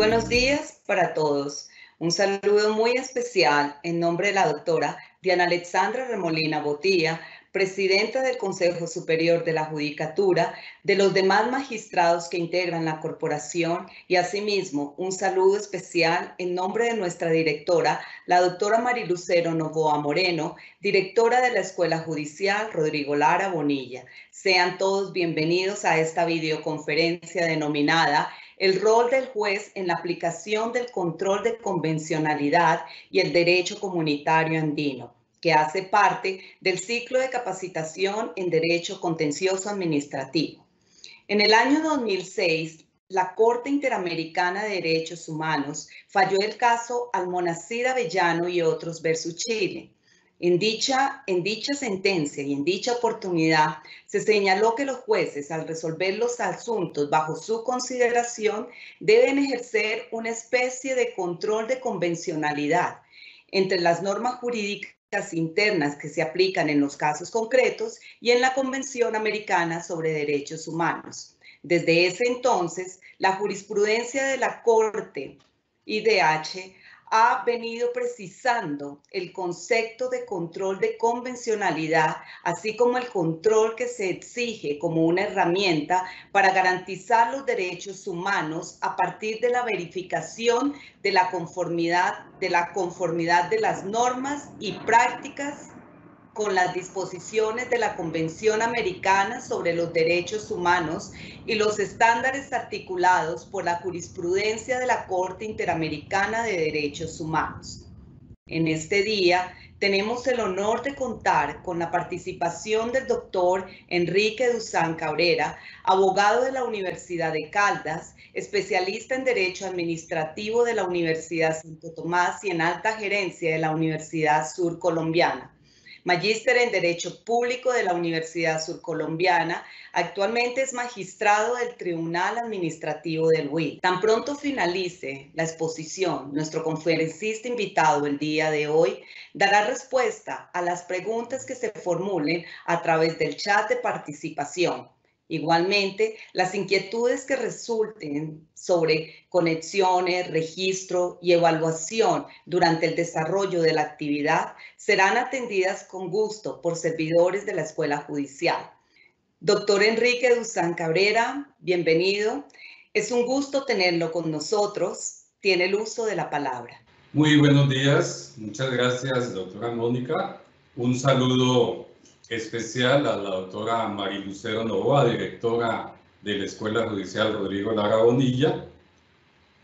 Buenos días para todos. Un saludo muy especial en nombre de la doctora Diana Alexandra Remolina Botía, presidenta del Consejo Superior de la Judicatura, de los demás magistrados que integran la corporación y asimismo un saludo especial en nombre de nuestra directora, la doctora Marilucero Novoa Moreno, directora de la Escuela Judicial Rodrigo Lara Bonilla. Sean todos bienvenidos a esta videoconferencia denominada el rol del juez en la aplicación del control de convencionalidad y el derecho comunitario andino que hace parte del ciclo de capacitación en Derecho Contencioso Administrativo. En el año 2006, la Corte Interamericana de Derechos Humanos falló el caso Almonacid Avellano y otros versus Chile. En dicha, en dicha sentencia y en dicha oportunidad se señaló que los jueces al resolver los asuntos bajo su consideración deben ejercer una especie de control de convencionalidad entre las normas jurídicas internas que se aplican en los casos concretos y en la Convención Americana sobre Derechos Humanos. Desde ese entonces, la jurisprudencia de la Corte IDH ha venido precisando el concepto de control de convencionalidad, así como el control que se exige como una herramienta para garantizar los derechos humanos a partir de la verificación de la conformidad de las normas y prácticas con las disposiciones de la Convención Americana sobre los Derechos Humanos y los estándares articulados por la jurisprudencia de la Corte Interamericana de Derechos Humanos. En este día tenemos el honor de contar con la participación del doctor Enrique Duzán Cabrera, abogado de la Universidad de Caldas, especialista en Derecho Administrativo de la Universidad Santo Tomás y en alta gerencia de la Universidad Sur Colombiana magíster en Derecho Público de la Universidad Surcolombiana. Actualmente es magistrado del Tribunal Administrativo del WIL. Tan pronto finalice la exposición, nuestro conferencista invitado el día de hoy dará respuesta a las preguntas que se formulen a través del chat de participación. Igualmente, las inquietudes que resulten sobre conexiones, registro y evaluación durante el desarrollo de la actividad serán atendidas con gusto por servidores de la Escuela Judicial. Doctor Enrique Duzán Cabrera, bienvenido. Es un gusto tenerlo con nosotros. Tiene el uso de la palabra. Muy buenos días. Muchas gracias, doctora Mónica. Un saludo especial a la doctora Marilucero Novoa, directora de la Escuela Judicial Rodrigo Lara Bonilla.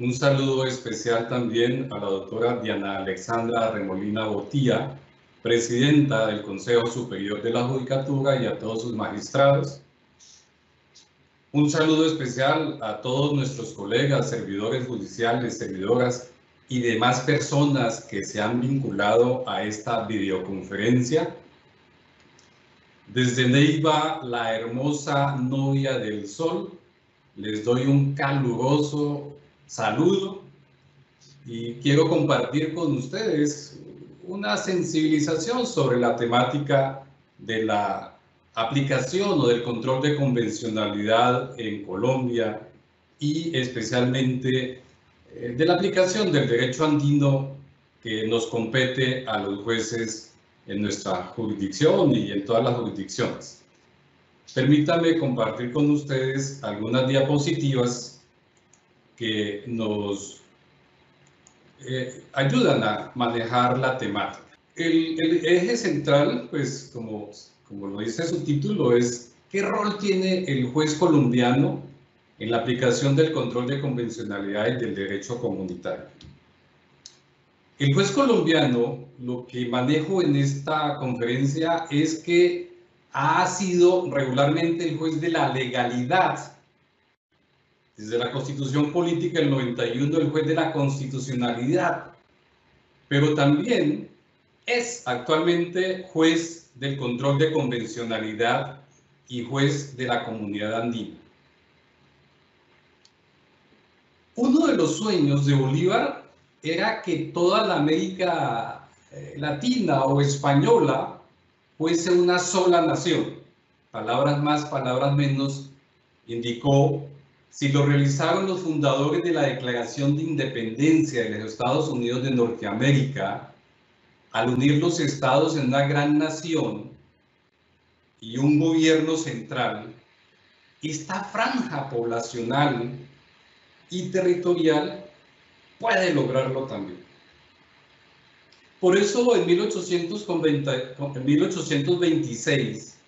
Un saludo especial también a la doctora Diana Alexandra Remolina Botía, presidenta del Consejo Superior de la Judicatura y a todos sus magistrados. Un saludo especial a todos nuestros colegas, servidores judiciales, servidoras y demás personas que se han vinculado a esta videoconferencia desde Neiva, la hermosa novia del sol, les doy un caluroso saludo y quiero compartir con ustedes una sensibilización sobre la temática de la aplicación o del control de convencionalidad en Colombia y especialmente eh, de la aplicación del derecho andino que nos compete a los jueces en nuestra jurisdicción y en todas las jurisdicciones. Permítanme compartir con ustedes algunas diapositivas que nos eh, ayudan a manejar la temática. El, el, eje central, pues como, como lo dice su título, es qué rol tiene el juez colombiano en la aplicación del control de convencionalidad y del derecho comunitario. El juez colombiano, lo que manejo en esta conferencia es que ha sido regularmente el juez de la legalidad. Desde la constitución política del 91, el juez de la constitucionalidad. Pero también es actualmente juez del control de convencionalidad y juez de la comunidad andina. Uno de los sueños de Bolívar era que toda la América eh, Latina o española fuese una sola nación. Palabras más, palabras menos, indicó si lo realizaron los fundadores de la Declaración de Independencia de los Estados Unidos de Norteamérica, al unir los estados en una gran nación y un gobierno central, esta franja poblacional y territorial puede lograrlo también. Por eso en 1826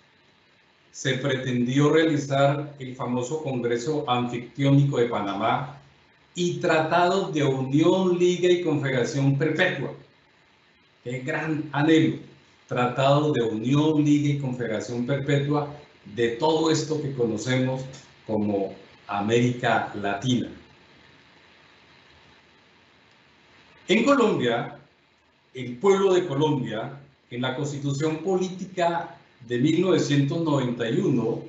se pretendió realizar el famoso Congreso Anfictiónico de Panamá y Tratado de Unión, Liga y Confederación Perpetua. Qué gran anhelo. Tratado de Unión, Liga y Confederación Perpetua de todo esto que conocemos como América Latina. En Colombia, el pueblo de Colombia, en la constitución política de 1991,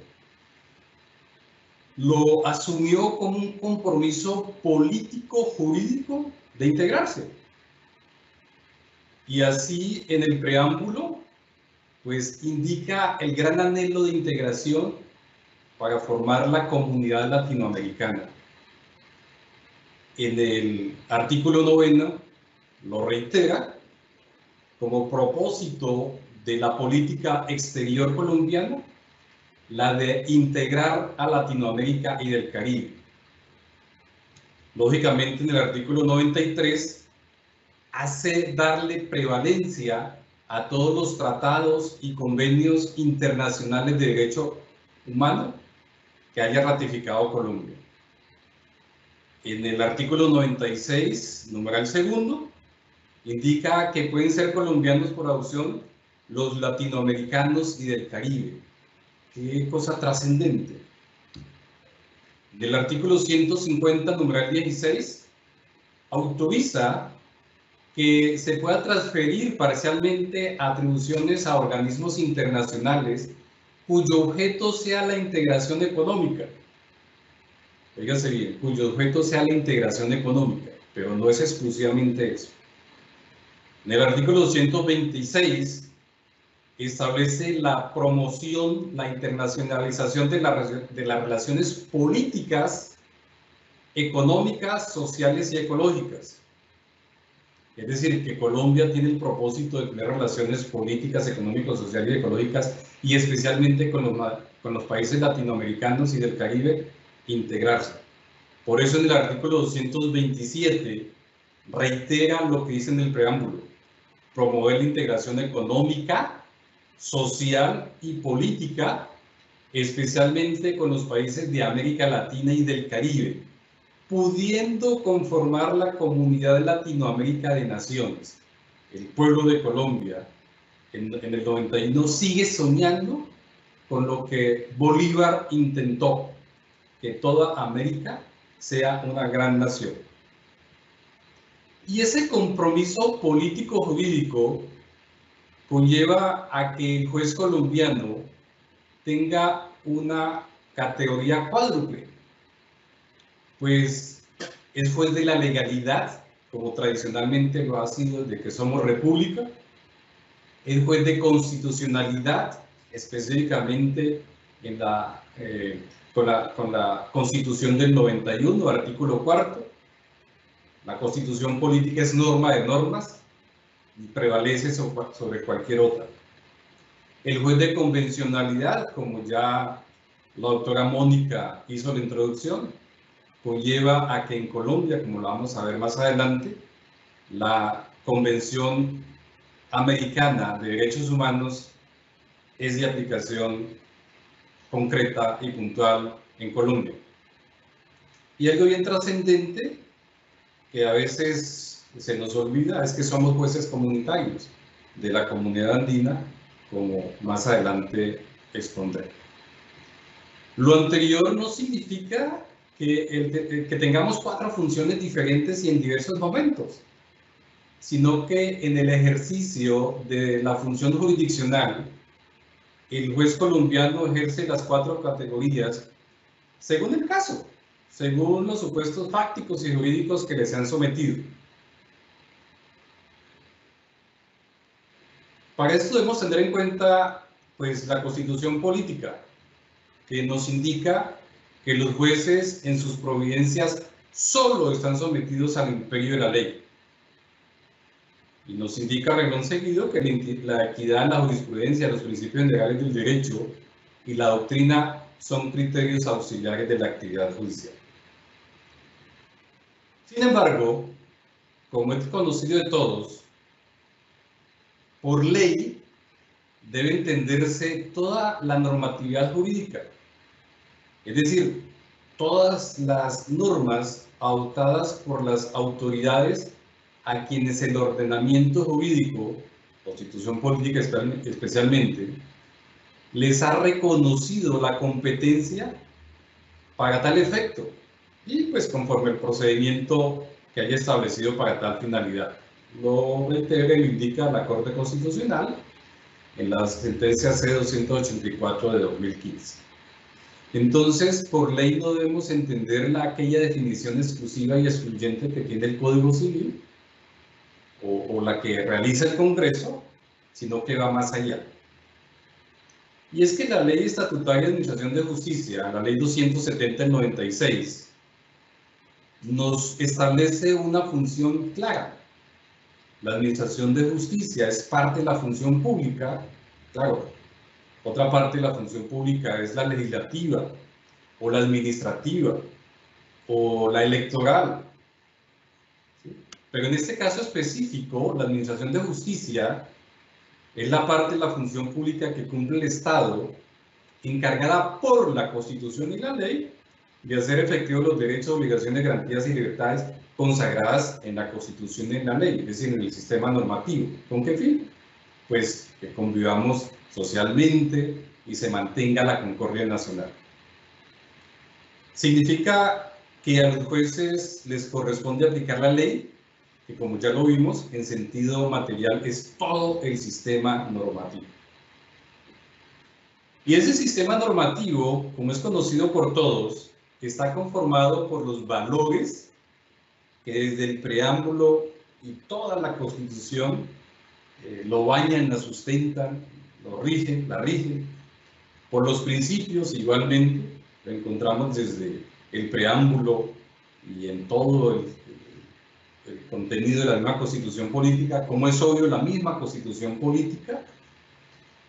lo asumió como un compromiso político jurídico de integrarse. Y así en el preámbulo, pues indica el gran anhelo de integración para formar la comunidad latinoamericana. En el artículo noveno lo reitera como propósito de la política exterior colombiana, la de integrar a Latinoamérica y del Caribe. Lógicamente, en el artículo 93 hace darle prevalencia a todos los tratados y convenios internacionales de derecho humano que haya ratificado Colombia. En el artículo 96, numeral segundo, indica que pueden ser colombianos por adopción los latinoamericanos y del Caribe. Qué cosa trascendente. Del artículo 150, numeral 16, autoriza que se pueda transferir parcialmente atribuciones a organismos internacionales cuyo objeto sea la integración económica. Fíjense bien, cuyo objeto sea la integración económica, pero no es exclusivamente eso. En el artículo 226 establece la promoción, la internacionalización de, de las relaciones políticas, económicas, sociales y ecológicas. Es decir, que Colombia tiene el propósito de tener relaciones políticas, económicas, sociales y ecológicas, y especialmente con los, con los países latinoamericanos y del Caribe, integrarse. Por eso en el artículo 227 reitera lo que dice en el preámbulo promover la integración económica, social y política, especialmente con los países de América Latina y del Caribe, pudiendo conformar la comunidad de Latinoamérica de naciones. El pueblo de Colombia en, en el 91 sigue soñando con lo que Bolívar intentó, que toda América sea una gran nación. Y ese compromiso político-jurídico conlleva a que el juez colombiano tenga una categoría cuádruple, pues es juez de la legalidad, como tradicionalmente lo ha sido desde que somos república, es juez de constitucionalidad, específicamente eh, con, la, con la Constitución del 91, artículo cuarto, la constitución política es norma de normas y prevalece sobre cualquier otra. El juez de convencionalidad, como ya la doctora Mónica hizo la introducción, conlleva a que en Colombia, como lo vamos a ver más adelante, la Convención Americana de Derechos Humanos es de aplicación concreta y puntual en Colombia. Y algo bien trascendente que a veces se nos olvida es que somos jueces comunitarios de la comunidad andina, como más adelante expondré. Lo anterior no significa que, que tengamos cuatro funciones diferentes y en diversos momentos, sino que en el ejercicio de la función jurisdiccional, el juez colombiano ejerce las cuatro categorías según el caso según los supuestos fácticos y jurídicos que les han sometido. Para esto debemos tener en cuenta pues, la constitución política, que nos indica que los jueces en sus providencias solo están sometidos al imperio de la ley. Y nos indica reglón seguido que la equidad, la jurisprudencia, los principios legales del derecho y la doctrina son criterios auxiliares de la actividad judicial. Sin embargo, como es conocido de todos, por ley debe entenderse toda la normatividad jurídica. Es decir, todas las normas adoptadas por las autoridades a quienes el ordenamiento jurídico, constitución política especialmente, les ha reconocido la competencia para tal efecto y pues conforme el procedimiento que haya establecido para tal finalidad. Lo reitera y indica la Corte Constitucional en la sentencia C-284 de 2015. Entonces, por ley no debemos entender la, aquella definición exclusiva y excluyente que tiene el Código Civil o, o la que realiza el Congreso, sino que va más allá. Y es que la Ley Estatutaria de Administración de Justicia, la Ley 270 del 96, nos establece una función clara. La Administración de Justicia es parte de la función pública, claro. Otra parte de la función pública es la legislativa, o la administrativa, o la electoral. Pero en este caso específico, la Administración de Justicia es la parte de la función pública que cumple el Estado, encargada por la Constitución y la ley de hacer efectivos los derechos, obligaciones, garantías y libertades consagradas en la Constitución y en la ley, es decir, en el sistema normativo. ¿Con qué fin? Pues que convivamos socialmente y se mantenga la concordia nacional. Significa que a los jueces les corresponde aplicar la ley que como ya lo vimos, en sentido material es todo el sistema normativo. Y ese sistema normativo, como es conocido por todos, está conformado por los valores que desde el preámbulo y toda la Constitución eh, lo bañan, la sustentan, lo rigen, la rigen, por los principios igualmente, lo encontramos desde el preámbulo y en todo el contenido de la misma constitución política, como es obvio la misma constitución política,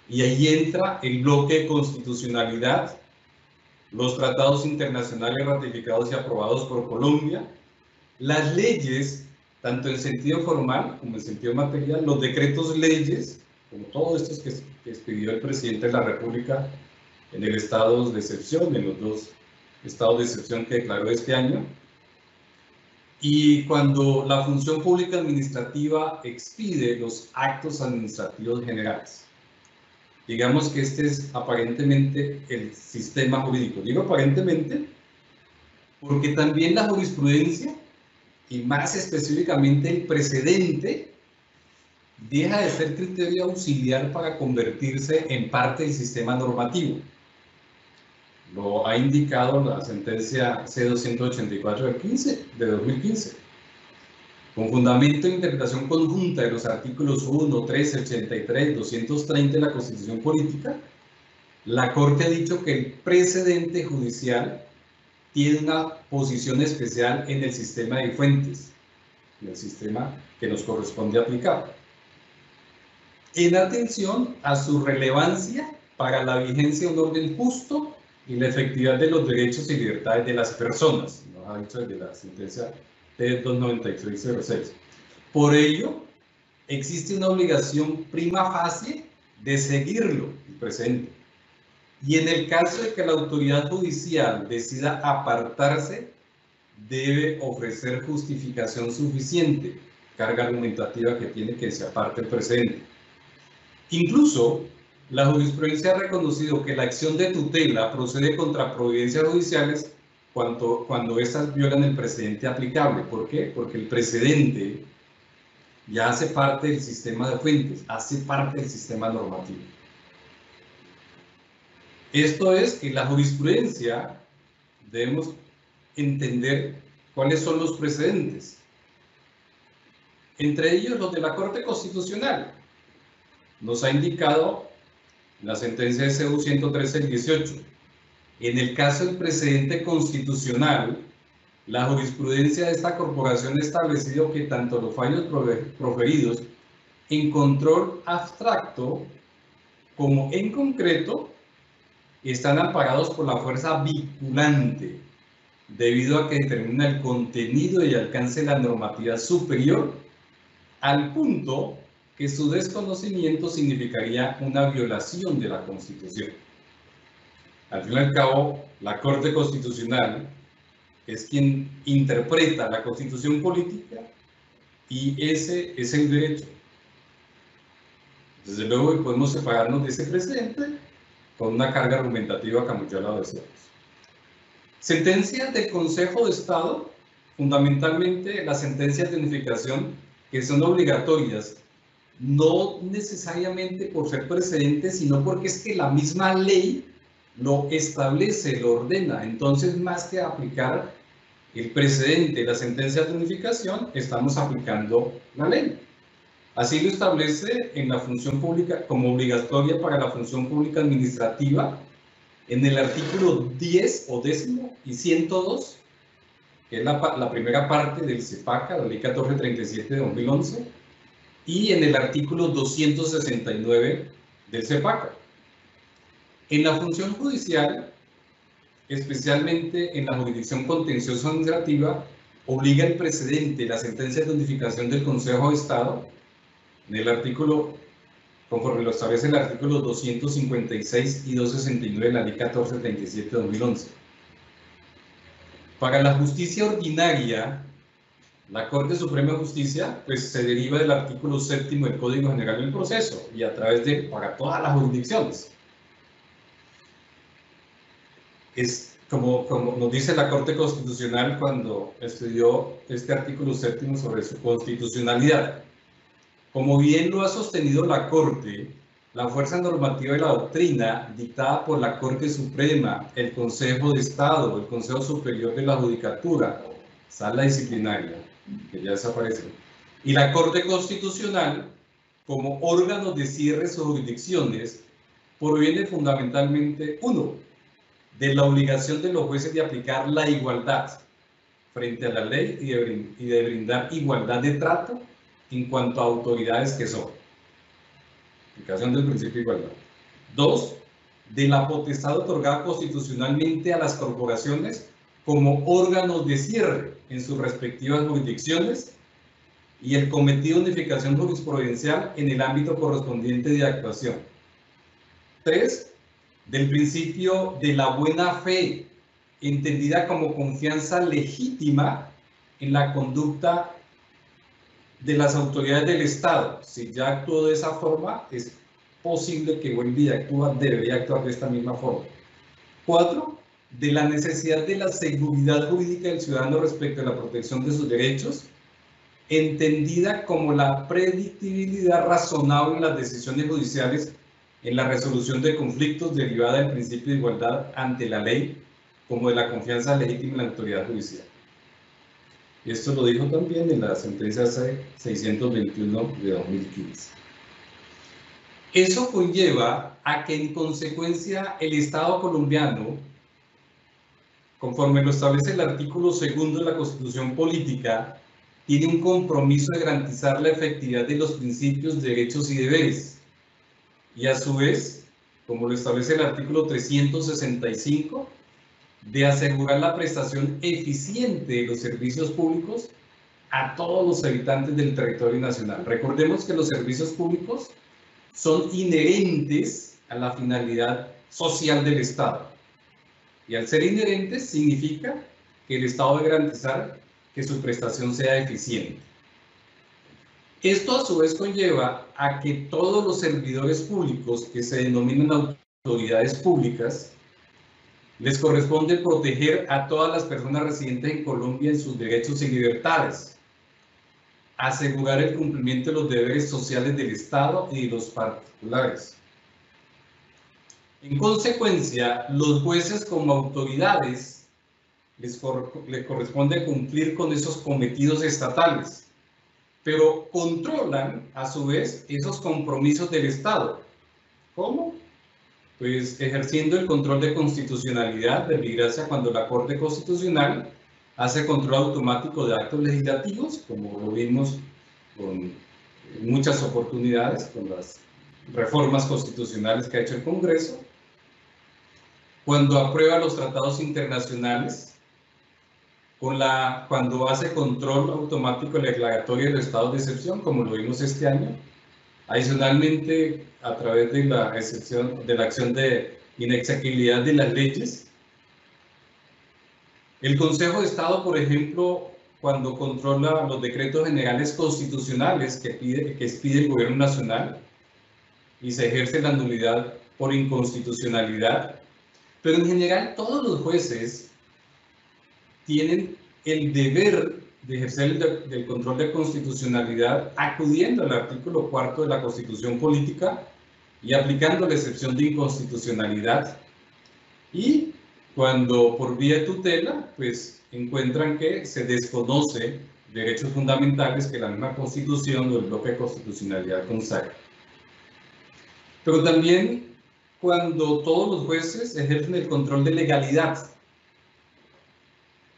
y ahí entra el bloque constitucionalidad, los tratados internacionales ratificados y aprobados por Colombia, las leyes, tanto en sentido formal como en sentido material, los decretos leyes, como todos estos que, expidió el presidente de la República en el estado de excepción, en los dos estados de excepción que declaró este año, y cuando la función pública administrativa expide los actos administrativos generales. Digamos que este es aparentemente el sistema jurídico. Digo aparentemente porque también la jurisprudencia y más específicamente el precedente deja de ser criterio auxiliar para convertirse en parte del sistema normativo. Lo ha indicado la sentencia C-284 de, 15, de 2015. Con fundamento de interpretación conjunta de los artículos 1, 3, 83 230 de la Constitución Política, la Corte ha dicho que el precedente judicial tiene una posición especial en el sistema de fuentes, en el sistema que nos corresponde aplicar. En atención a su relevancia para la vigencia de un orden justo y la efectividad de los derechos y libertades de las personas, nos ha dicho desde la sentencia de 29306. Por ello, existe una obligación prima facie de seguirlo, el presente. Y en el caso de que la autoridad judicial decida apartarse, debe ofrecer justificación suficiente, carga argumentativa que tiene que se aparte el presente. Incluso la jurisprudencia ha reconocido que la acción de tutela procede contra providencias judiciales cuando, cuando estas violan el precedente aplicable. ¿Por qué? Porque el precedente ya hace parte del sistema de fuentes, hace parte del sistema normativo. Esto es que la jurisprudencia debemos entender cuáles son los precedentes. Entre ellos los de la Corte Constitucional. Nos ha indicado la sentencia de CU 113 18, En el caso del precedente constitucional, la jurisprudencia de esta corporación ha establecido que tanto los fallos proferidos en control abstracto como en concreto están amparados por la fuerza vinculante, debido a que determina el contenido y alcance de la normativa superior, al punto que su desconocimiento significaría una violación de la Constitución. Al fin y al cabo, la Corte Constitucional es quien interpreta la Constitución política y ese es el derecho. Desde luego podemos separarnos de ese precedente con una carga argumentativa como ya lo decíamos. Sentencias del Consejo de Estado, fundamentalmente las sentencias de unificación que son obligatorias, no necesariamente por ser precedentes, sino porque es que la misma ley lo establece, lo ordena. Entonces, más que aplicar el precedente, la sentencia de unificación, estamos aplicando la ley. Así lo establece en la función pública como obligatoria para la función pública administrativa en el artículo 10 o décimo y 102, que es la, la primera parte del CEPACA, la ley 1437 de 2011, y en el artículo 269 del CEPACA. En la función judicial, especialmente en la jurisdicción contenciosa administrativa, obliga el precedente, la sentencia de notificación del Consejo de Estado, en el artículo, conforme lo establece el artículo 256 y 269 de la Ley 1437 de 2011. Para la justicia ordinaria, la Corte Suprema de Justicia pues, se deriva del artículo séptimo del Código General del Proceso y a través de, para todas las jurisdicciones es como, como nos dice la Corte Constitucional cuando estudió este artículo séptimo sobre su constitucionalidad. Como bien lo ha sostenido la Corte, la fuerza normativa de la doctrina dictada por la Corte Suprema, el Consejo de Estado, el Consejo Superior de la Judicatura, sala disciplinaria, que ya desapareció, y la Corte Constitucional, como órganos de cierre o jurisdicciones, proviene fundamentalmente, uno, de la obligación de los jueces de aplicar la igualdad frente a la ley y de, brindar igualdad de trato en cuanto a autoridades que son. Aplicación del principio de igualdad. Dos, de la potestad otorgada constitucionalmente a las corporaciones como órganos de cierre en sus respectivas jurisdicciones y el cometido de unificación jurisprudencial en el ámbito correspondiente de actuación. Tres, del principio de la buena fe, entendida como confianza legítima en la conducta de las autoridades del Estado. Si ya actuó de esa forma, es posible que buen día actúa, debería actuar de esta misma forma. Cuatro, de la necesidad de la seguridad jurídica del ciudadano respecto a la protección de sus derechos, entendida como la predictibilidad razonable en las decisiones judiciales en la resolución de conflictos derivada del principio de igualdad ante la ley como de la confianza legítima en la autoridad judicial. Esto lo dijo también en la sentencia 621 de 2015. Eso conlleva a que en consecuencia el Estado colombiano, conforme lo establece el artículo segundo de la Constitución Política, tiene un compromiso de garantizar la efectividad de los principios, derechos y deberes y a su vez, como lo establece el artículo 365, de asegurar la prestación eficiente de los servicios públicos a todos los habitantes del territorio nacional. Recordemos que los servicios públicos son inherentes a la finalidad social del Estado. Y al ser inherentes significa que el Estado debe garantizar que su prestación sea eficiente. Esto a su vez conlleva a que todos los servidores públicos que se denominan autoridades públicas les corresponde proteger a todas las personas residentes en Colombia en sus derechos y libertades, asegurar el cumplimiento de los deberes sociales del Estado y de los particulares. En consecuencia, los jueces como autoridades les, les corresponde cumplir con esos cometidos estatales pero controlan a su vez esos compromisos del Estado. ¿Cómo? pues ejerciendo el control de constitucionalidad, de verbigracia cuando la Corte Constitucional hace control automático de actos legislativos, como lo vimos con muchas oportunidades, con las reformas constitucionales que ha hecho el Congreso, cuando aprueba los tratados internacionales, con la, cuando hace control automático declaratorio de estados de excepción, como lo vimos este año, adicionalmente a través de la, excepción, de la acción de inexequibilidad de las leyes. El Consejo de Estado, por ejemplo, cuando controla los decretos generales constitucionales que pide, que pide el gobierno nacional y se ejerce la nulidad por inconstitucionalidad, pero en general todos los jueces tienen el deber de ejercer el del control de constitucionalidad acudiendo al artículo cuarto de la Constitución Política y aplicando la excepción de inconstitucionalidad. Y cuando por vía de tutela, pues encuentran que se desconoce derechos fundamentales que la misma Constitución o el bloque de constitucionalidad consagra. Pero también cuando todos los jueces ejercen el control de legalidad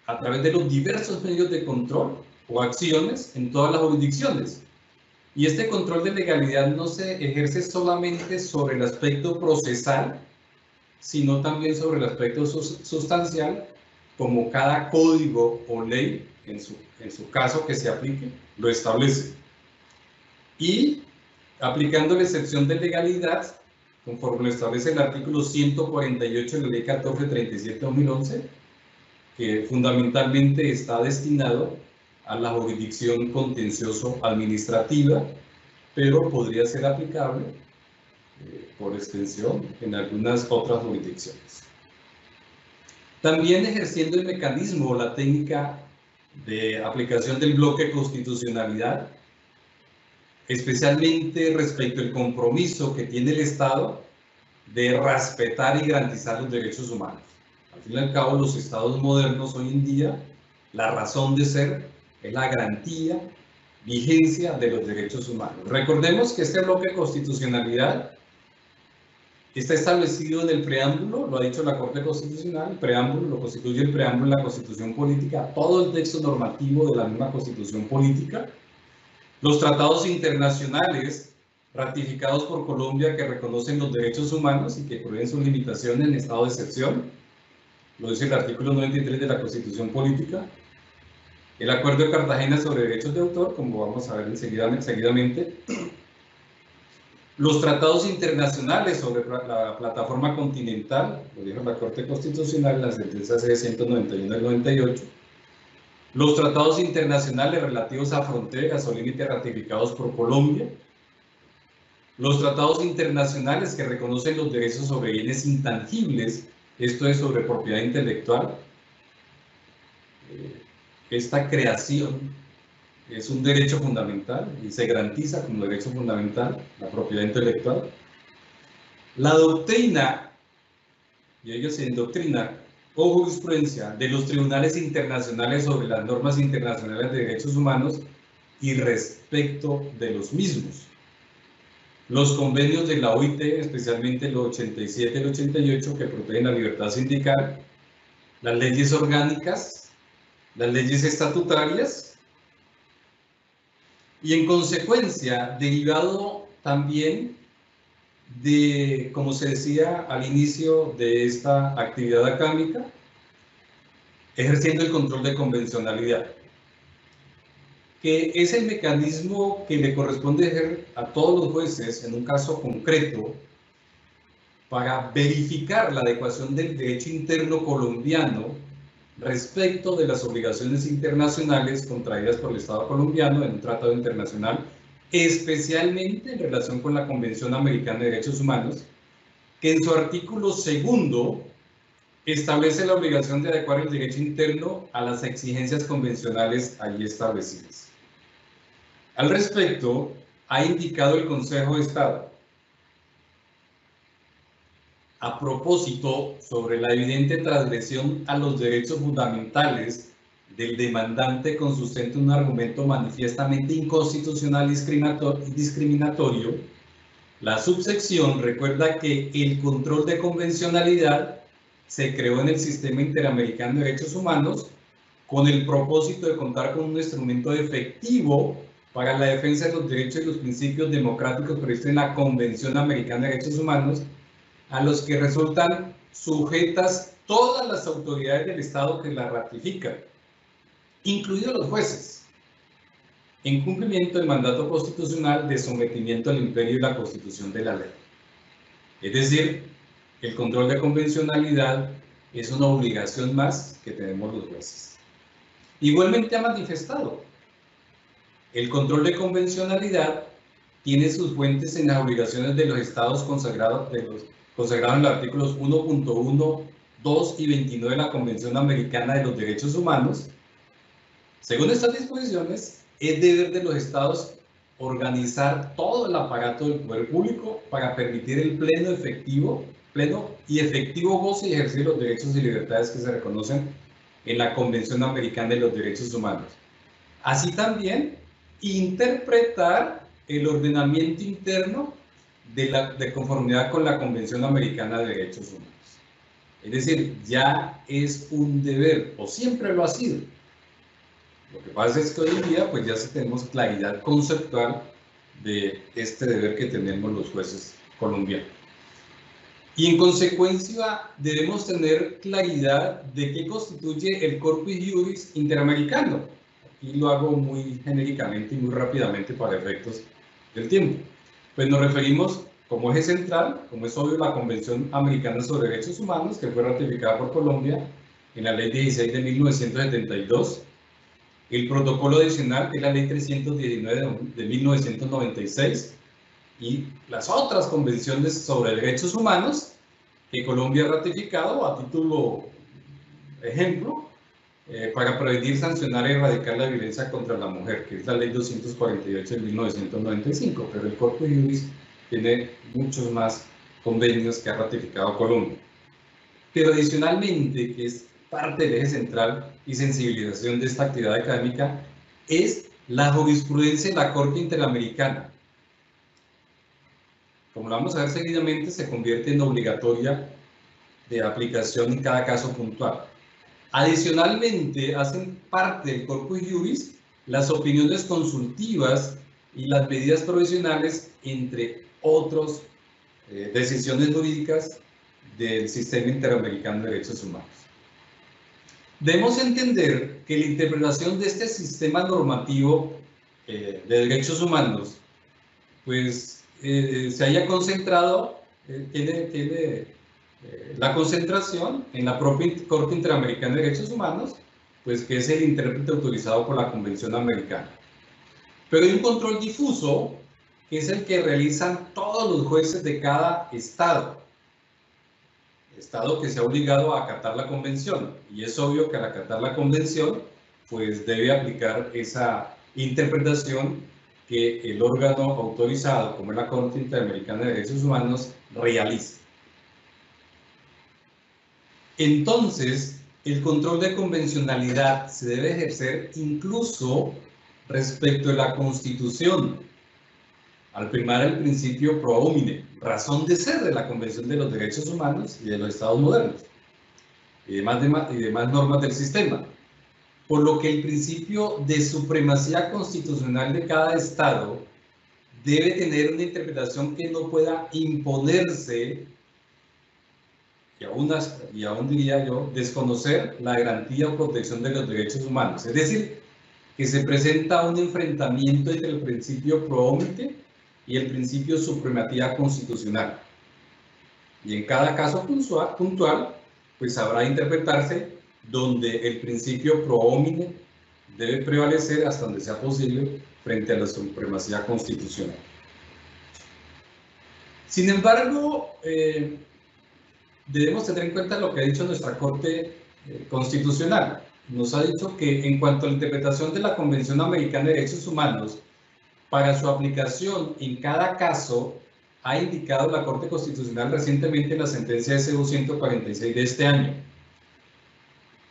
a través de los diversos medios de control o acciones en todas las jurisdicciones. Y este control de legalidad no se ejerce solamente sobre el aspecto procesal, sino también sobre el aspecto sustancial, como cada código o ley, en su, en su caso que se aplique, lo establece. Y aplicando la excepción de legalidad, conforme lo establece el artículo 148 de la Ley 1437-2011, que fundamentalmente está destinado a la jurisdicción contencioso-administrativa, pero podría ser aplicable eh, por extensión en algunas otras jurisdicciones. También ejerciendo el mecanismo o la técnica de aplicación del bloque constitucionalidad, especialmente respecto al compromiso que tiene el Estado de respetar y garantizar los derechos humanos. Al fin y al cabo, los estados modernos hoy en día, la razón de ser es la garantía, vigencia de los derechos humanos. Recordemos que este bloque de constitucionalidad está establecido en el preámbulo, lo ha dicho la Corte Constitucional, el preámbulo lo constituye el preámbulo de la Constitución Política, todo el texto normativo de la misma Constitución Política, los tratados internacionales ratificados por Colombia que reconocen los derechos humanos y que prohíben sus limitaciones en estado de excepción, lo dice el artículo 93 de la Constitución Política, el Acuerdo de Cartagena sobre Derechos de Autor, como vamos a ver enseguida, seguidamente, los tratados internacionales sobre la plataforma continental, lo dijo la Corte Constitucional en la sentencia C-191 del 98, los tratados internacionales relativos a fronteras o límites ratificados por Colombia, los tratados internacionales que reconocen los derechos sobre bienes intangibles esto es sobre propiedad intelectual. Eh, esta creación es un derecho fundamental y se garantiza como derecho fundamental la propiedad intelectual. La doctrina, y ellos en doctrina o jurisprudencia de los tribunales internacionales sobre las normas internacionales de derechos humanos y respecto de los mismos los convenios de la OIT, especialmente el 87 y el 88, que protegen la libertad sindical, las leyes orgánicas, las leyes estatutarias, y en consecuencia, derivado también de, como se decía al inicio de esta actividad académica, ejerciendo el control de convencionalidad que es el mecanismo que le corresponde a todos los jueces en un caso concreto para verificar la adecuación del derecho interno colombiano respecto de las obligaciones internacionales contraídas por el Estado colombiano en un tratado internacional, especialmente en relación con la Convención Americana de Derechos Humanos, que en su artículo segundo establece la obligación de adecuar el derecho interno a las exigencias convencionales allí establecidas. Al respecto, ha indicado el Consejo de Estado, a propósito sobre la evidente transgresión a los derechos fundamentales del demandante con sustento un argumento manifiestamente inconstitucional y discriminatorio, La subsección recuerda que el control de convencionalidad se creó en el Sistema Interamericano de Derechos Humanos con el propósito de contar con un instrumento efectivo para la defensa de los derechos y los principios democráticos previstos en la Convención Americana de Derechos Humanos, a los que resultan sujetas todas las autoridades del Estado que la ratifican, incluidos los jueces, en cumplimiento del mandato constitucional de sometimiento al imperio y la constitución de la ley. Es decir, el control de convencionalidad es una obligación más que tenemos los jueces. Igualmente ha manifestado, el control de convencionalidad tiene sus fuentes en las obligaciones de los estados consagrados, de los, consagrados en los artículos 1.1, 2 y 29 de la Convención Americana de los Derechos Humanos. Según estas disposiciones, es deber de los estados organizar todo el aparato del poder público para permitir el pleno efectivo, pleno y efectivo goce y ejercicio de los derechos y libertades que se reconocen en la Convención Americana de los Derechos Humanos. Así también, interpretar el ordenamiento interno de, conformidad con la Convención Americana de Derechos Humanos. Es decir, ya es un deber, o siempre lo ha sido. Lo que pasa es que hoy en día, pues ya tenemos claridad conceptual de este deber que tenemos los jueces colombianos. Y en consecuencia debemos tener claridad de qué constituye el corpus juris interamericano. Aquí lo hago muy genéricamente y muy rápidamente para efectos del tiempo. Pues nos referimos como eje central, como es obvio, la Convención Americana sobre Derechos Humanos, que fue ratificada por Colombia en la Ley 16 de 1972, el protocolo adicional, que es la Ley 319 de 1996, y las otras convenciones sobre derechos humanos que Colombia ha ratificado a título ejemplo eh, para prevenir, sancionar y erradicar la violencia contra la mujer, que es la ley 248 de 1995, pero el Corpus Juris tiene muchos más convenios que ha ratificado Colombia. Pero adicionalmente, que es parte del eje central y sensibilización de esta actividad académica, es la jurisprudencia de la Corte Interamericana, como lo vamos a ver seguidamente, se convierte en obligatoria de aplicación en cada caso puntual. Adicionalmente, hacen parte del corpus juris las opiniones consultivas y las medidas provisionales, entre otras eh, decisiones jurídicas del Sistema Interamericano de Derechos Humanos. Debemos entender que la interpretación de este sistema normativo eh, de derechos humanos, pues eh, se haya concentrado, tiene, tiene eh, la concentración en la propia Corte Interamericana de Derechos Humanos, pues que es el intérprete autorizado por la Convención Americana. Pero hay un control difuso, que es el que realizan todos los jueces de cada estado. Estado que se ha obligado a acatar la convención. Y es obvio que al acatar la convención, pues debe aplicar esa interpretación que el órgano autorizado, como es la Corte Interamericana de Derechos Humanos, realice. Entonces, el control de convencionalidad se debe ejercer incluso respecto de la Constitución, al primar el principio pro homine, razón de ser de la Convención de los Derechos Humanos y de los Estados modernos, y demás, y demás normas del sistema. Por lo que el principio de supremacía constitucional de cada Estado debe tener una interpretación que no pueda imponerse y aún, y aún diría yo, desconocer la garantía o protección de los derechos humanos. Es decir, que se presenta un enfrentamiento entre el principio pro y el principio supremacía constitucional. Y en cada caso puntual, pues habrá interpretarse donde el principio pro homine debe prevalecer hasta donde sea posible frente a la supremacía constitucional. Sin embargo, eh, debemos tener en cuenta lo que ha dicho nuestra Corte eh, Constitucional. Nos ha dicho que en cuanto a la interpretación de la Convención Americana de Derechos Humanos, para su aplicación en cada caso, ha indicado la Corte Constitucional recientemente en la sentencia SU 146 de este año,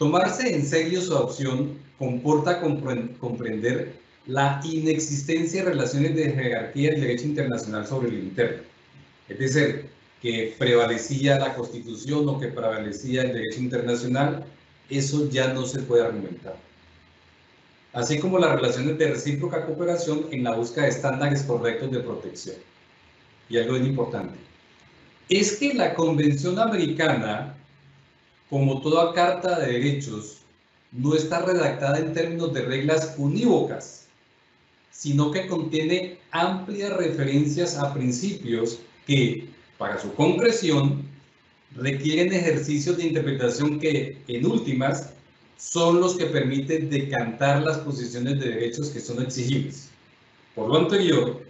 Tomarse en serio su adopción comporta comprender la inexistencia de relaciones de jerarquía del derecho internacional sobre el interno. es decir, que prevalecía la Constitución o que prevalecía el derecho internacional, eso ya no se puede argumentar. Así como las relaciones de recíproca cooperación en la búsqueda de estándares correctos de protección. Y algo muy importante, es que la Convención Americana, como toda carta de derechos, no está redactada en términos de reglas unívocas, sino que contiene amplias referencias a principios que, para su concreción, requieren ejercicios de interpretación que, en últimas, son los que permiten decantar las posiciones de derechos que son exigibles. Por lo anterior,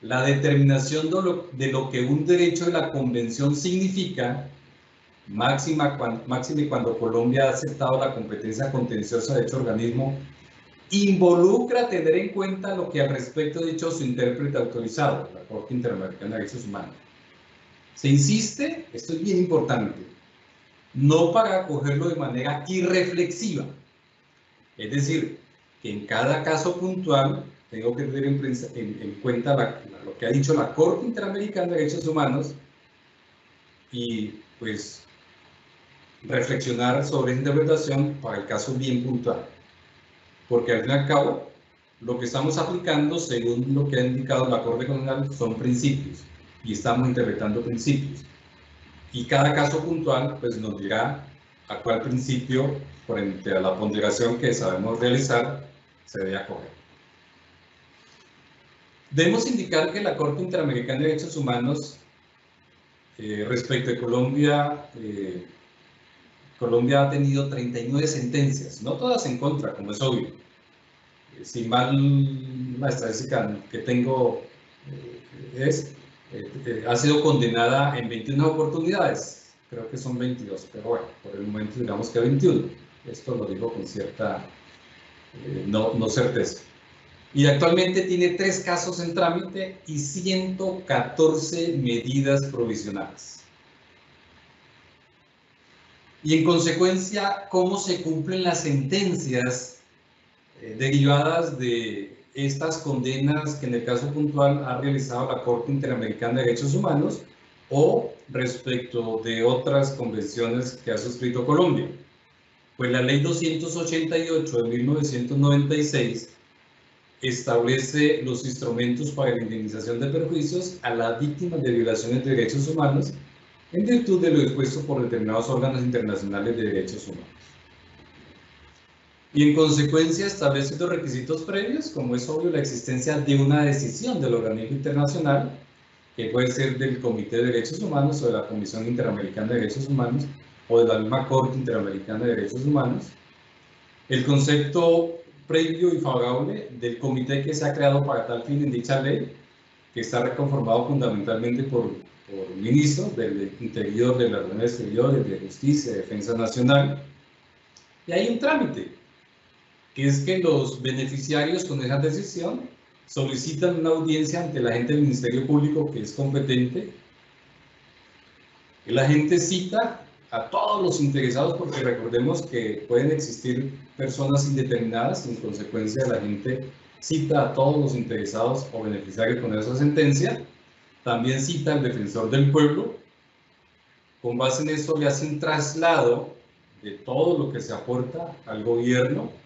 la determinación de lo, que un derecho de la Convención significa máxima, máxima cuando Colombia ha aceptado la competencia contenciosa de dicho organismo, involucra tener en cuenta lo que al respecto ha dicho su intérprete autorizado, la Corte Interamericana de Derechos Humanos. Se insiste, esto es bien importante, no para acogerlo de manera irreflexiva, es decir, que en cada caso puntual tengo que tener en, cuenta lo que ha dicho la Corte Interamericana de Derechos Humanos y pues reflexionar sobre esa interpretación para el caso bien puntual. Porque al fin y al cabo, lo que estamos aplicando, según lo que ha indicado la Corte Constitucional, son principios y estamos interpretando principios. Y cada caso puntual pues, nos dirá a cuál principio, frente a la ponderación que sabemos realizar, se debe acoger. Debemos indicar que la Corte Interamericana de Derechos Humanos, eh, respecto a Colombia, eh, Colombia ha tenido 39 sentencias, no todas en contra, como es obvio. Eh, si mal la estadística que tengo eh, es, eh, ha sido condenada en 21 oportunidades, creo que son 22, pero bueno, por el momento digamos que 21. Esto lo digo con cierta no, no certeza. Y actualmente tiene tres casos en trámite y 114 medidas provisionales y en consecuencia cómo se cumplen las sentencias eh, derivadas de estas condenas que en el caso puntual ha realizado la Corte Interamericana de Derechos Humanos o respecto de otras convenciones que ha suscrito Colombia. Pues la Ley 288 de 1996 establece los instrumentos para la indemnización de perjuicios a las víctimas de violaciones de derechos humanos en virtud de lo dispuesto por determinados órganos internacionales de derechos humanos. Y en consecuencia establece los requisitos previos, como es obvio la existencia de una decisión del organismo internacional, que puede ser del Comité de Derechos Humanos o de la Comisión Interamericana de Derechos Humanos o de la misma Corte Interamericana de Derechos Humanos. El concepto previo y favorable del comité que se ha creado para tal fin en dicha ley, que está reconformado fundamentalmente por por ministro del Interior, de las Relaciones Exteriores, de Justicia, de Defensa Nacional. Y hay un trámite, que es que los beneficiarios con esa decisión solicitan una audiencia ante la gente del Ministerio Público que es competente. Y la gente cita a todos los interesados porque recordemos que pueden existir personas indeterminadas y en consecuencia la gente cita a todos los interesados o beneficiarios con esa sentencia también cita al defensor del pueblo. Con base en eso le hace un traslado de todo lo que se aporta al gobierno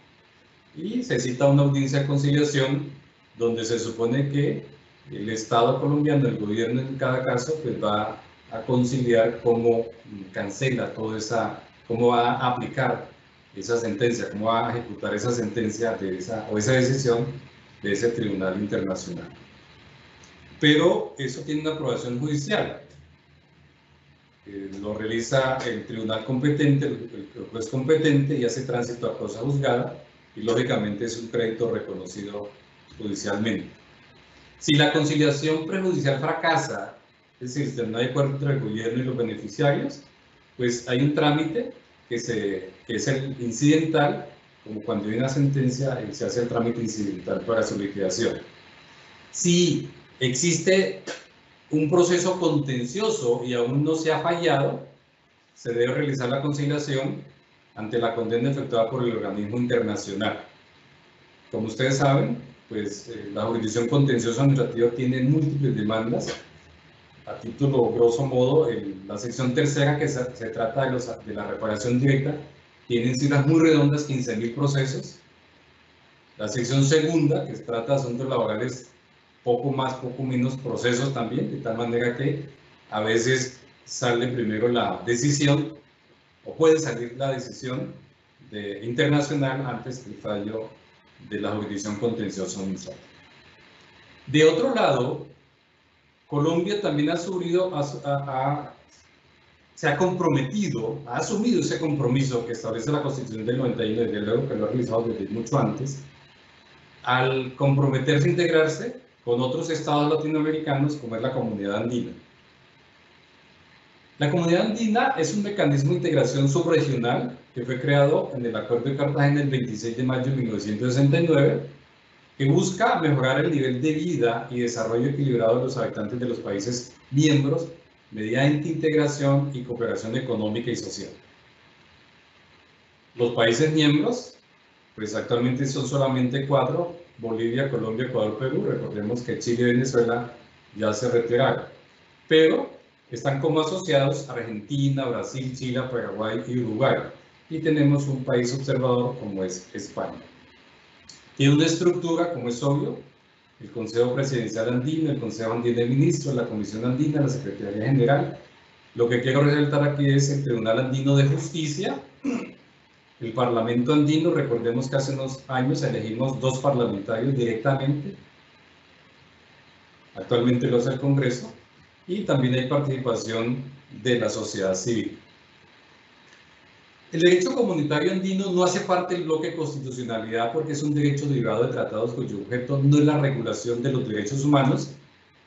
y se cita una audiencia de conciliación donde se supone que el Estado colombiano, el gobierno en cada caso, pues va a conciliar cómo cancela toda esa, cómo va a aplicar esa sentencia, cómo va a ejecutar esa sentencia de esa, o esa decisión de ese tribunal internacional pero eso tiene una aprobación judicial. Eh, lo realiza el tribunal competente, el, juez competente y hace tránsito a cosa juzgada y lógicamente es un crédito reconocido judicialmente. Si la conciliación prejudicial fracasa, es decir, si no hay acuerdo entre el gobierno y los beneficiarios, pues hay un trámite que, se, que es el incidental, como cuando hay una sentencia, se hace el trámite incidental para su liquidación. Si existe un proceso contencioso y aún no se ha fallado, se debe realizar la conciliación ante la condena efectuada por el organismo internacional. Como ustedes saben, pues eh, la jurisdicción contenciosa administrativa tiene múltiples demandas a título grosso modo, la sección tercera que se, trata de, los, de, la reparación directa, tienen cifras muy redondas, 15.000 procesos. La sección segunda, que se trata de asuntos laborales, poco más, poco menos procesos también, de tal manera que a veces sale primero la decisión o puede salir la decisión de, internacional antes del fallo de la jurisdicción contenciosa universal. De otro lado, Colombia también ha subido, se ha comprometido, ha asumido ese compromiso que establece la Constitución del 91, desde luego que lo ha realizado desde mucho antes, al comprometerse a integrarse con otros estados latinoamericanos como es la comunidad andina. La comunidad andina es un mecanismo de integración subregional que fue creado en el Acuerdo de Cartagena el 26 de mayo de 1969 que busca mejorar el nivel de vida y desarrollo equilibrado de los habitantes de los países miembros mediante integración y cooperación económica y social. Los países miembros, pues actualmente son solamente cuatro, Bolivia, Colombia, Ecuador, Perú, recordemos que Chile y Venezuela ya se retiraron, pero están como asociados Argentina, Brasil, Chile, Paraguay y Uruguay, y tenemos un país observador como es España. Tiene una estructura, como es obvio, el Consejo Presidencial Andino, el Consejo Andino de Ministros, la Comisión Andina, la Secretaría General. Lo que quiero resaltar aquí es el Tribunal Andino de Justicia, el Parlamento Andino, recordemos que hace unos años elegimos dos parlamentarios directamente, actualmente lo hace el Congreso, y también hay participación de la sociedad civil. El derecho comunitario andino no hace parte del bloque de constitucionalidad porque es un derecho derivado de tratados cuyo objeto no es la regulación de los derechos humanos,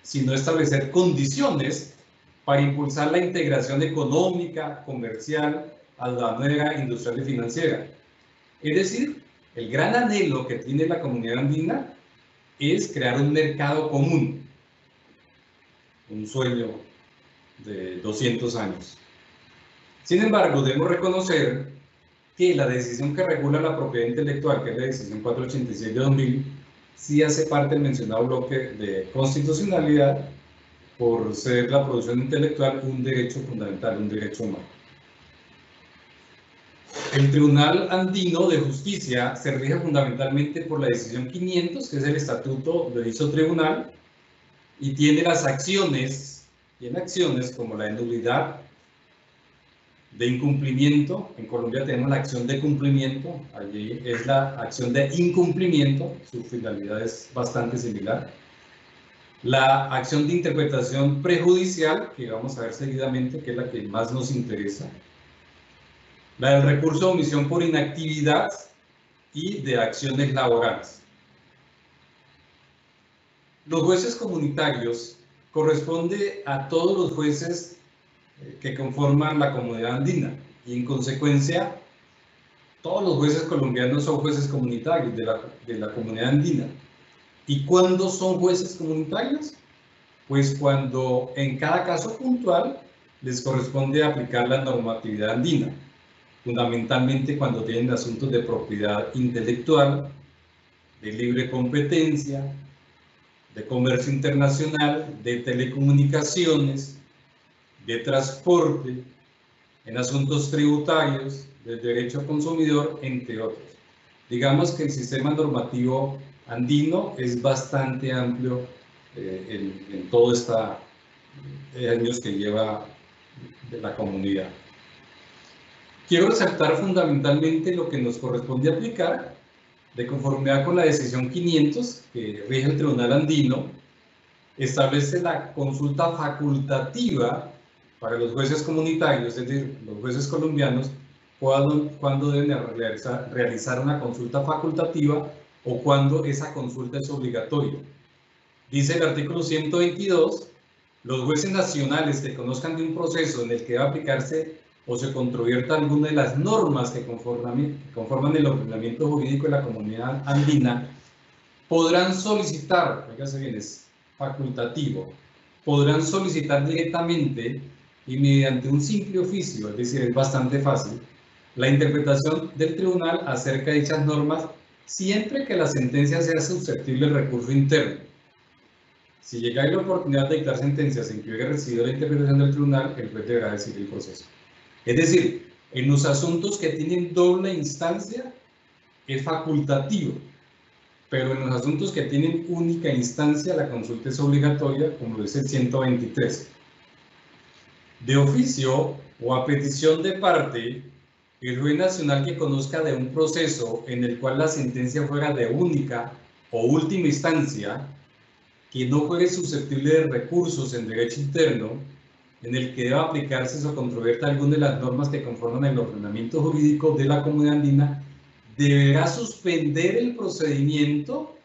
sino establecer condiciones para impulsar la integración económica, comercial, aduanera, industrial y financiera. Es decir, el gran anhelo que tiene la comunidad andina es crear un mercado común, un sueño de 200 años. Sin embargo, debemos reconocer que la decisión que regula la propiedad intelectual, que es la decisión 486 de 2000, sí hace parte del mencionado bloque de constitucionalidad por ser la producción intelectual un derecho fundamental, un derecho humano. El Tribunal Andino de Justicia se rige fundamentalmente por la decisión 500, que es el estatuto de dicho tribunal, y tiene las acciones, tiene acciones como la nulidad, de incumplimiento. En Colombia tenemos la acción de cumplimiento, allí es la acción de incumplimiento, su finalidad es bastante similar. La acción de interpretación prejudicial, que vamos a ver seguidamente, que es la que más nos interesa. La del recurso de omisión por inactividad y de acciones laborales. Los jueces comunitarios corresponde a todos los jueces que conforman la comunidad andina y en consecuencia todos los jueces colombianos son jueces comunitarios de la, de la comunidad andina. ¿Y cuándo son jueces comunitarios? Pues cuando en cada caso puntual les corresponde aplicar la normatividad andina, fundamentalmente cuando tienen asuntos de propiedad intelectual, de libre competencia, de comercio internacional, de telecomunicaciones, de transporte, en asuntos tributarios, de derecho consumidor, entre otros. Digamos que el sistema normativo andino es bastante amplio eh, en, en todos estos eh, años que lleva de la comunidad. Quiero resaltar fundamentalmente lo que nos corresponde aplicar de conformidad con la decisión 500 que rige el Tribunal Andino, establece la consulta facultativa para los jueces comunitarios, es decir, los jueces colombianos, cuándo, deben realizar, una consulta facultativa o cuándo esa consulta es obligatoria. Dice el artículo 122, los jueces nacionales que conozcan de un proceso en el que va a aplicarse o se controvierta alguna de las normas que conforman, el ordenamiento jurídico de la comunidad andina, podrán solicitar, fíjense bien, es facultativo, podrán solicitar directamente y mediante un simple oficio, es decir, es bastante fácil, la interpretación del tribunal acerca de dichas normas siempre que la sentencia sea susceptible de recurso interno. Si llega la oportunidad de dictar sentencias en que hubiera recibido la interpretación del tribunal, el juez deberá decidir el proceso. Es decir, en los asuntos que tienen doble instancia es facultativo, pero en los asuntos que tienen única instancia la consulta es obligatoria, como dice el 123. De oficio o a petición de parte, el juez nacional que conozca de un proceso en el cual la sentencia fuera de única o última instancia, que no fuere susceptible de recursos en derecho interno, en el que deba aplicarse o controvertir alguna de las normas que conforman el ordenamiento jurídico de la comunidad andina, deberá suspender el procedimiento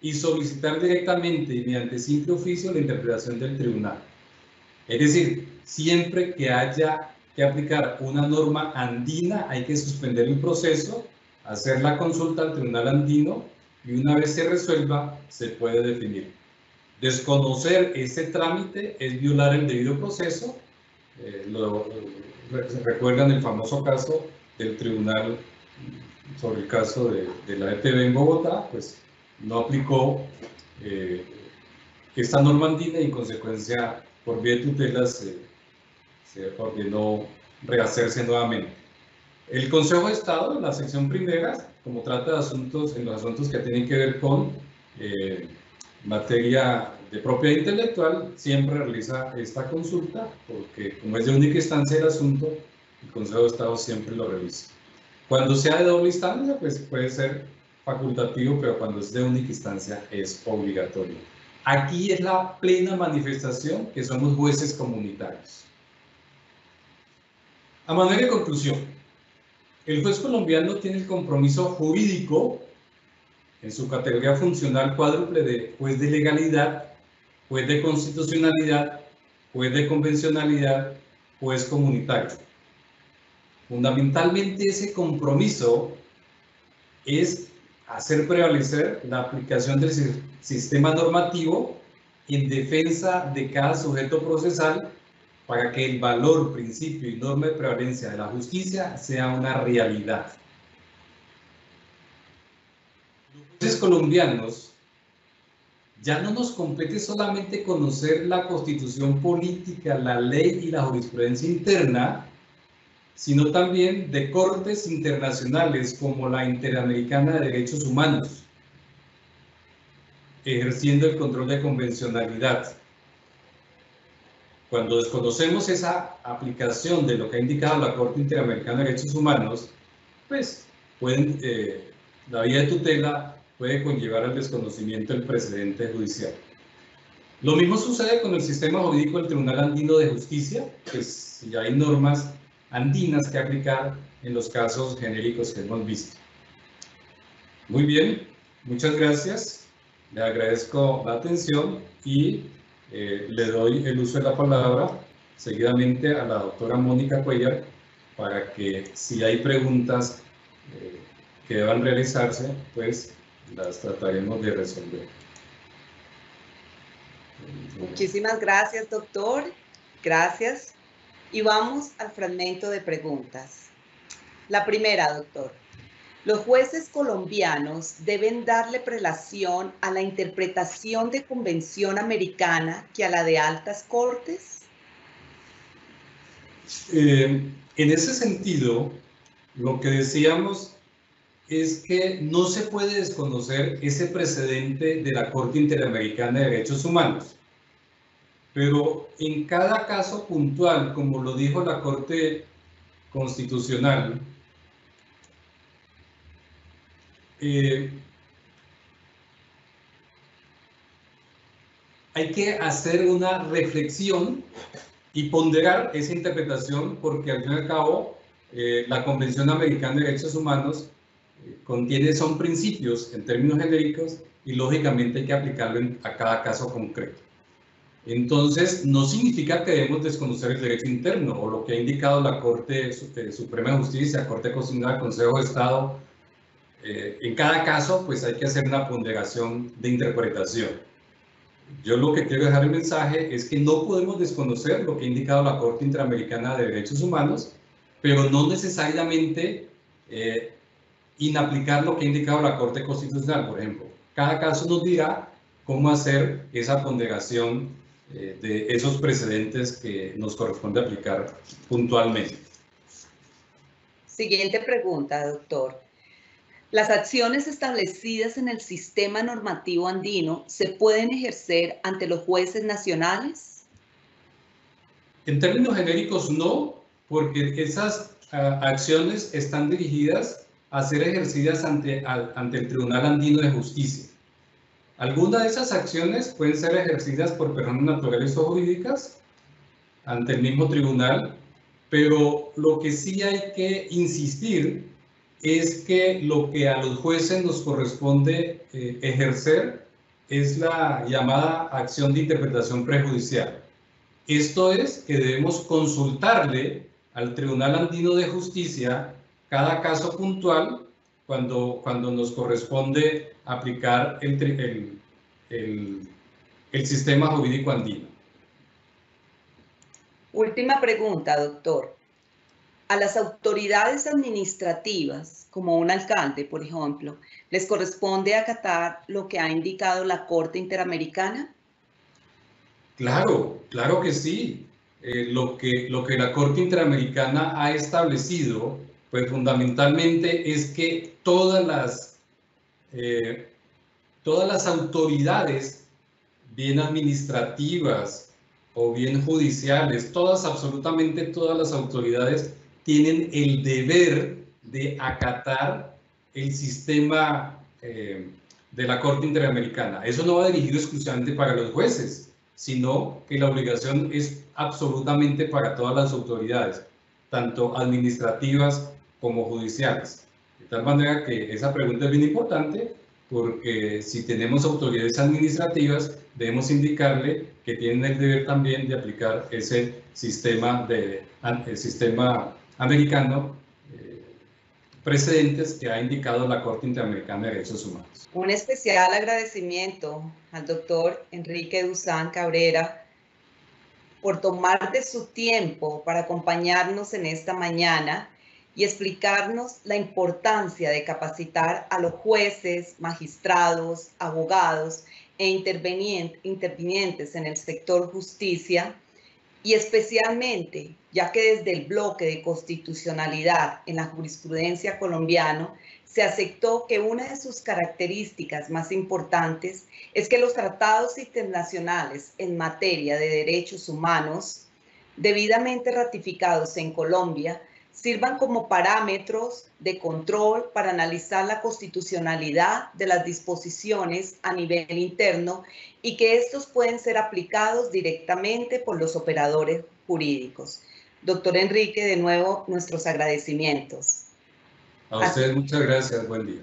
y solicitar directamente mediante simple oficio la interpretación del tribunal. Es decir, siempre que haya que aplicar una norma andina, hay que suspender el proceso, hacer la consulta al tribunal andino y una vez se resuelva, se puede definir. Desconocer ese trámite es violar el debido proceso. Eh, lo, recuerdan el famoso caso del tribunal sobre el caso de, la ETV en Bogotá, pues no aplicó eh, esta norma andina y en consecuencia por vía de tutela se, se ordenó rehacerse nuevamente. El Consejo de Estado, en la sección primera, como trata de asuntos, en los asuntos que tienen que ver con eh, materia de propiedad intelectual, siempre realiza esta consulta, porque como es de única instancia el asunto, el Consejo de Estado siempre lo revisa. Cuando sea de doble instancia, pues puede ser facultativo, pero cuando es de única instancia es obligatorio. Aquí es la plena manifestación que somos jueces comunitarios. A manera de conclusión, el juez colombiano tiene el compromiso jurídico en su categoría funcional cuádruple de juez de legalidad, juez de constitucionalidad, juez de convencionalidad, juez comunitario. Fundamentalmente ese compromiso es hacer prevalecer la aplicación del sistema normativo en defensa de cada sujeto procesal para que el valor, principio y norma de prevalencia de la justicia sea una realidad. Los jueces colombianos ya no nos compete solamente conocer la constitución política, la ley y la jurisprudencia interna, sino también de cortes internacionales como la Interamericana de Derechos Humanos, ejerciendo el control de convencionalidad. Cuando desconocemos esa aplicación de lo que ha indicado la Corte Interamericana de Derechos Humanos, pues pueden, eh, la vía de tutela puede conllevar al desconocimiento del precedente judicial. Lo mismo sucede con el sistema jurídico del Tribunal Andino de Justicia, pues si hay normas andinas que aplicar en los casos genéricos que hemos visto. Muy bien, muchas gracias. Le agradezco la atención y eh, le doy el uso de la palabra seguidamente a la doctora Mónica Cuellar para que si hay preguntas eh, que deban realizarse, pues las trataremos de resolver. Muchísimas gracias, doctor. Gracias. Y vamos al fragmento de preguntas. La primera, doctor. Los jueces colombianos deben darle prelación a la interpretación de convención americana que a la de altas cortes. Eh, en ese sentido, lo que decíamos es que no se puede desconocer ese precedente de la Corte Interamericana de Derechos Humanos. Pero en cada caso puntual, como lo dijo la Corte Constitucional, eh, hay que hacer una reflexión y ponderar esa interpretación porque al fin y al cabo eh, la Convención Americana de Derechos Humanos contiene son principios en términos genéricos y lógicamente hay que aplicarlo a cada caso concreto. Entonces, no significa que debemos desconocer el derecho interno o lo que ha indicado la Corte eh, Suprema de Justicia, Corte Constitucional, Consejo de Estado. Eh, en cada caso, pues hay que hacer una ponderación de interpretación. Yo lo que quiero dejar el mensaje es que no podemos desconocer lo que ha indicado la Corte Interamericana de Derechos Humanos, pero no necesariamente eh, inaplicar lo que ha indicado la Corte Constitucional, por ejemplo. Cada caso nos dirá cómo hacer esa ponderación eh, de esos precedentes que nos corresponde aplicar puntualmente. Siguiente pregunta, doctor. ¿Las acciones establecidas en el sistema normativo andino se pueden ejercer ante los jueces nacionales? En términos genéricos, no, porque esas ah, acciones están dirigidas a ser ejercidas ante, ante el Tribunal Andino de Justicia. Algunas de esas acciones pueden ser ejercidas por personas naturales o jurídicas ante el mismo tribunal, pero lo que sí hay que insistir es que lo que a los jueces nos corresponde eh, ejercer es la llamada acción de interpretación prejudicial. Esto es que debemos consultarle al Tribunal Andino de Justicia cada caso puntual cuando, cuando nos corresponde aplicar el, el, el, sistema jurídico andino. Última pregunta, doctor. A las autoridades administrativas, como un alcalde, por ejemplo, ¿les corresponde acatar lo que ha indicado la Corte Interamericana? Claro, claro que sí. Eh, lo, que, lo que la Corte Interamericana ha establecido pues fundamentalmente es que todas las, eh, todas las autoridades, bien administrativas o bien judiciales, todas, absolutamente todas las autoridades tienen el deber de acatar el sistema eh, de la Corte Interamericana. Eso no va dirigido exclusivamente para los jueces, sino que la obligación es absolutamente para todas las autoridades, tanto administrativas como judiciales. De tal manera que esa pregunta es bien importante porque si tenemos autoridades administrativas, debemos indicarle que tienen el deber también de aplicar ese sistema, de, el sistema americano eh, precedentes que ha indicado la Corte Interamericana de Derechos Humanos. Un especial agradecimiento al doctor Enrique Duzán Cabrera por tomar de su tiempo para acompañarnos en esta mañana y explicarnos la importancia de capacitar a los jueces, magistrados, abogados e intervinientes en el sector justicia y especialmente ya que desde el bloque de constitucionalidad en la jurisprudencia colombiano se aceptó que una de sus características más importantes es que los tratados internacionales en materia de derechos humanos debidamente ratificados en Colombia sirvan como parámetros de control para analizar la constitucionalidad de las disposiciones a nivel interno y que estos pueden ser aplicados directamente por los operadores jurídicos. Doctor Enrique, de nuevo, nuestros agradecimientos. A usted muchas gracias. Buen día.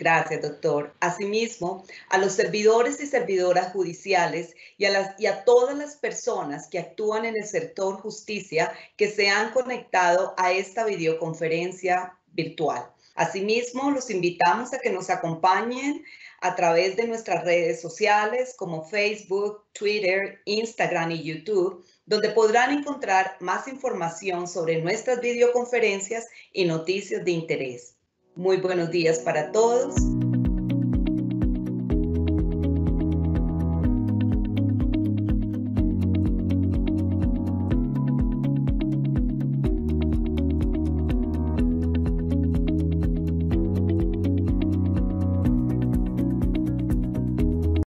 Gracias, doctor. Asimismo, a los servidores y servidoras judiciales y a, todas las personas que actúan en el sector justicia que se han conectado a esta videoconferencia virtual. Asimismo, los invitamos a que nos acompañen a través de nuestras redes sociales como Facebook, Twitter, Instagram y YouTube, donde podrán encontrar más información sobre nuestras videoconferencias y noticias de interés. Muy buenos días para todos.